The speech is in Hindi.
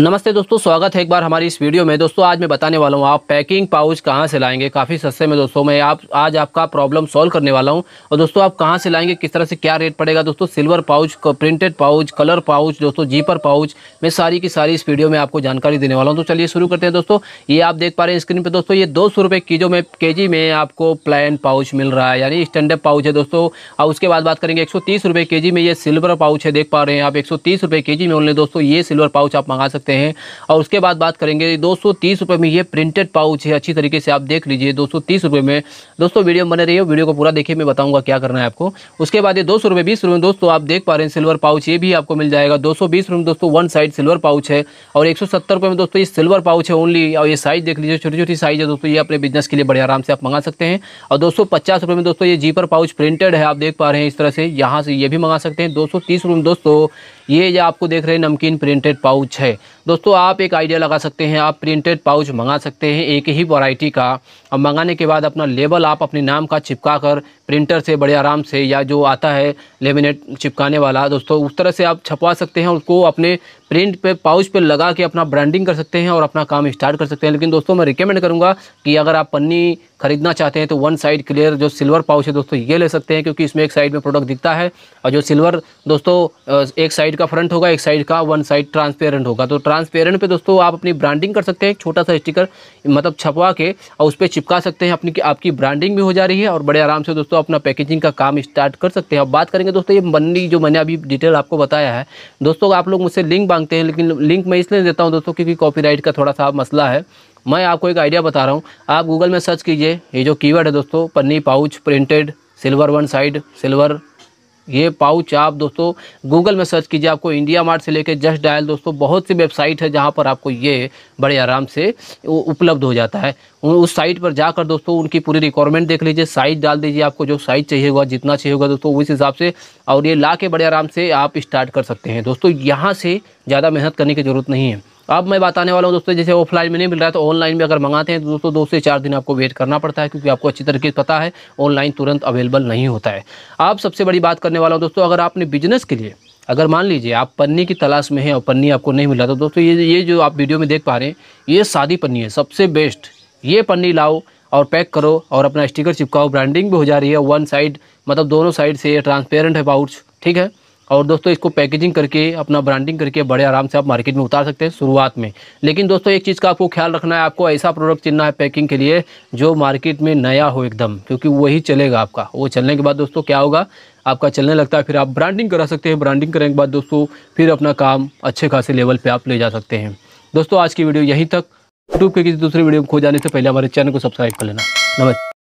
नमस्ते दोस्तों, स्वागत है एक बार हमारी इस वीडियो में। दोस्तों, आज मैं बताने वाला हूँ, आप पैकिंग पाउच कहाँ से लाएँगे? काफ़ी सस्ते में दोस्तों, मैं आप, आज आपका प्रॉब्लम सॉल्व करने वाला हूँ। और दोस्तों, आप कहाँ से लाएँगे, किस तरह से क्या रेट पड़ेगा? दोस्तों silver pouch printed pouch colour pouch दोस्तों जीपर पाउच मैं सारी की सारी इस वीडियो में आपको जानकारी देने वाला हूँ। तो चलिए शुरू करते हैं दोस्तों। ये आप देख पा रहे हैं स्क्रीन पर दोस्तों, ये दो सौ की जो में के में आपको प्लान पाउच मिल रहा है, यानी स्टैंडअप पाउच है दोस्तों। और उसके बाद बात करेंगे, एक सौ में ये सिल्वर पाउच है, देख पा रहे हैं आप, एक सौ के जी में दोस्तों, ये सिल्वर पाउच आप मंगा सकते हैं। और उसके बाद बात करेंगे, दो सौ में ये प्रिंटेड पाउच है। अच्छी तरीके से आप देख लीजिए, दो सौ में। दोस्तों, वीडियो बने रही है वीडियो को पूरा देखिए, मैं बताऊँगा क्या करना है आपको। उसके बाद ये दो सौ रुपये बीस रुपये दोस्तों आप देख पा रहे हैं सिल्वर पाउच ये भी आपको मिल जाएगा। दो सौ बीस दोस्तों वन साइड सिल्वर पाउच है। और एक सौ सत्तर में दोस्तों ये सिल्वर पाउच है ओनली और ये साइज़ देख लीजिए छोटी छोटी साइज़ है दोस्तों, ये अपने बिज़नेस के लिए बड़े आराम से आप मंगा सकते हैं। और दो सौ पचास में दोस्तों ये जीपर पाउच प्रिंटेड है, आप देख पा रहे हैं इस तरह से। यहाँ से ये भी मंगा सकते हैं। दो सौ तीस में दोस्तों ये आपको देख रहे हैं, नमकीन प्रिंटेड पाउच है। दोस्तों, आप एक आइडिया लगा सकते हैं, आप प्रिंटेड पाउच मंगा सकते हैं, एक ही वैरायटी का। और मंगाने के बाद अपना लेबल आप अपने नाम का चिपका कर प्रिंटर से बड़े आराम से या जो आता है लेमिनेट चिपकाने वाला, दोस्तों, उस तरह से आप छपवा सकते हैं, उसको अपने प्रिंट पे पाउच पे लगा के अपना ब्रांडिंग कर सकते हैं और अपना काम स्टार्ट कर सकते हैं। लेकिन दोस्तों, मैं रिकमेंड करूँगा कि अगर आप पन्नी खरीदना चाहते हैं तो वन साइड क्लियर जो सिल्वर पाउच है, दोस्तों, ये ले सकते हैं, क्योंकि इसमें एक साइड में प्रोडक्ट दिखता है। और जो सिल्वर दोस्तों एक साइड का फ्रंट होगा, एक साइड का वन साइड ट्रांसपेरेंट होगा। तो ट्रांसपेरेंट पे दोस्तों आप अपनी ब्रांडिंग कर सकते हैं छोटा सा स्टिकर मतलब छपवा के, और उस पर चिपका सकते हैं अपनी आपकी ब्रांडिंग भी हो जा रही है, और बड़े आराम से दोस्तों अपना पैकेजिंग का काम स्टार्ट कर सकते हैं। अब बात करेंगे दोस्तों, ये बन्नी जो मैंने अभी डिटेल आपको बताया है, दोस्तों आप लोग मुझसे लिंक मांगते हैं, लेकिन लिंक मैं इसलिए देता हूँ दोस्तों क्योंकि कॉपीराइट का थोड़ा सा मसला है। मैं आपको एक आइडिया बता रहा हूँ, आप गूगल में सर्च कीजिए, ये जो कीवर्ड है दोस्तों, पन्नी pouch, printed, silver one side, silver ये पाउच आप दोस्तों गूगल में सर्च कीजिए, आपको इंडिया मार्ट से लेकर जस्ट डायल दोस्तों, बहुत सी वेबसाइट है जहाँ पर आपको ये बड़े आराम से उपलब्ध हो जाता है। उस साइट पर जाकर दोस्तों, उनकी पूरी रिक्वायरमेंट देख लीजिए साइज़ डाल दीजिए आपको, जो साइज़ चाहिए होगा, जितना चाहिए होगा दोस्तों, उस हिसाब से, और ये ला के बड़े आराम से आप स्टार्ट कर सकते हैं। दोस्तों, यहाँ से ज़्यादा मेहनत करने की ज़रूरत नहीं है। अब मैं बताने वाला हूँ दोस्तों, जैसे ऑफलाइन में नहीं मिल रहा है तो ऑनलाइन में अगर मंगाते हैं तो दोस्तों, दो से चार दिन आपको वेट करना पड़ता है, क्योंकि आपको अच्छी तरीके से पता है ऑनलाइन तुरंत अवेलेबल नहीं होता है। आप सबसे बड़ी बात करने वाला हूँ दोस्तों, अगर आपने बिज़नेस के लिए, अगर मान लीजिए आप पन्नी की तलाश में हैं और पन्नी आपको नहीं मिल रहा तो दोस्तों, ये ये जो आप वीडियो में देख पा रहे हैं, ये सादी पन्नी है, सबसे बेस्ट ये पन्नी लाओ और पैक करो और अपना स्टिकर चिपकाओ ब्रांडिंग भी हो जा रही है वन साइड मतलब दोनों साइड से ये ट्रांसपेरेंट है पाउच ठीक है? और दोस्तों, इसको पैकेजिंग करके, अपना ब्रांडिंग करके बड़े आराम से आप मार्केट में उतार सकते हैं शुरुआत में। लेकिन दोस्तों, एक चीज़ का आपको ख्याल रखना है, आपको ऐसा प्रोडक्ट चुनना है पैकिंग के लिए जो मार्केट में नया हो एकदम, क्योंकि वही चलेगा आपका। वो चलने के बाद दोस्तों, क्या होगा? आपका चलने लगता है, फिर आप ब्रांडिंग करा सकते हैं। ब्रांडिंग करने के बाद दोस्तों, फिर अपना काम अच्छे खासे लेवल पर आप ले जा सकते हैं। दोस्तों, आज की वीडियो यहीं तक। यूट्यूब के किसी दूसरे वीडियो को खो जाने से पहले हमारे चैनल को सब्सक्राइब कर लेना। नमस्ते।